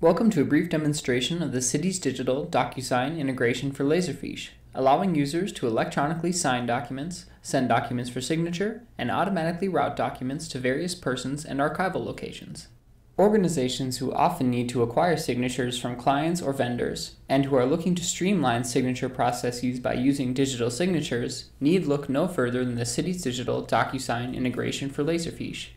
Welcome to a brief demonstration of the Cities Digital DocuSign integration for Laserfiche, allowing users to electronically sign documents, send documents for signature, and automatically route documents to various persons and archival locations. Organizations who often need to acquire signatures from clients or vendors, and who are looking to streamline signature processes by using digital signatures, need look no further than the Cities Digital DocuSign integration for Laserfiche.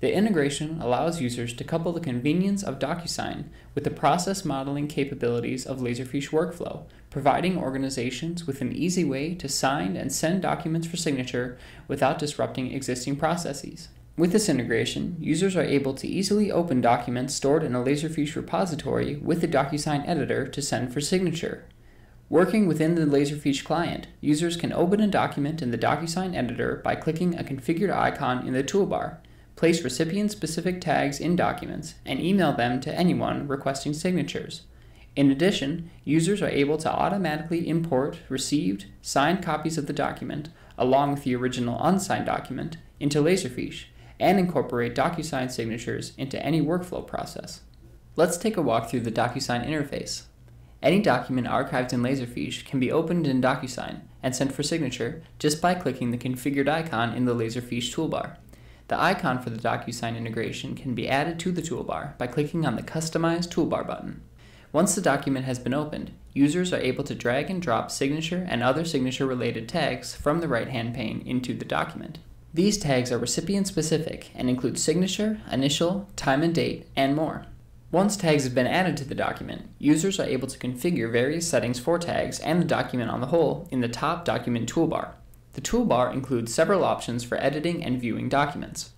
The integration allows users to couple the convenience of DocuSign with the process modeling capabilities of Laserfiche workflow, providing organizations with an easy way to sign and send documents for signature without disrupting existing processes. With this integration, users are able to easily open documents stored in a Laserfiche repository with the DocuSign editor to send for signature. Working within the Laserfiche client, users can open a document in the DocuSign editor by clicking a configured icon in the toolbar place recipient-specific tags in documents, and email them to anyone requesting signatures. In addition, users are able to automatically import received, signed copies of the document, along with the original unsigned document, into Laserfiche, and incorporate DocuSign signatures into any workflow process. Let's take a walk through the DocuSign interface. Any document archived in Laserfiche can be opened in DocuSign and sent for signature just by clicking the configured icon in the Laserfiche toolbar. The icon for the DocuSign integration can be added to the toolbar by clicking on the Customize Toolbar button. Once the document has been opened, users are able to drag and drop signature and other signature-related tags from the right-hand pane into the document. These tags are recipient-specific and include signature, initial, time and date, and more. Once tags have been added to the document, users are able to configure various settings for tags and the document on the whole in the top document toolbar. The toolbar includes several options for editing and viewing documents.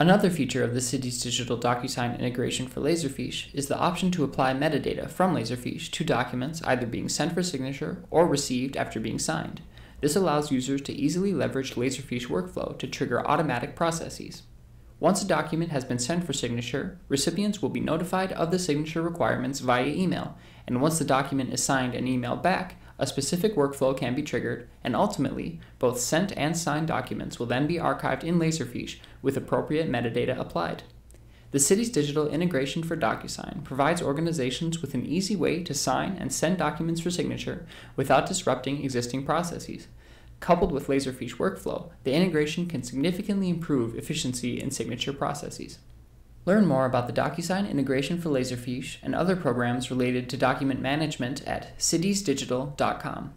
Another feature of the Cities Digital DocuSign integration for Laserfiche is the option to apply metadata from Laserfiche to documents either being sent for signature or received after being signed. This allows users to easily leverage Laserfiche workflow to trigger automatic processes. Once a document has been sent for signature, recipients will be notified of the signature requirements via email, and once the document is signed and emailed back, a specific workflow can be triggered, and ultimately, both sent and signed documents will then be archived in Laserfiche with appropriate metadata applied. The Cities Digital integration for DocuSign provides organizations with an easy way to sign and send documents for signature without disrupting existing processes. Coupled with Laserfiche workflow, the integration can significantly improve efficiency in signature processes. Learn more about the DocuSign integration for Laserfiche and other programs related to document management at citiesdigital.com.